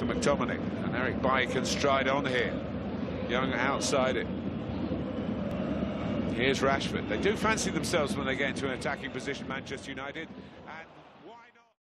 to McTominay. And Eric Bailly can stride on here. Young outside it. Here's Rashford. They do fancy themselves when they get into an attacking position, Manchester United.